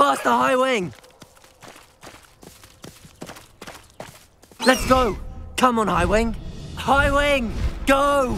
Faster, High Wing! Let's go! Come on, High Wing! High Wing! Go!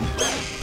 you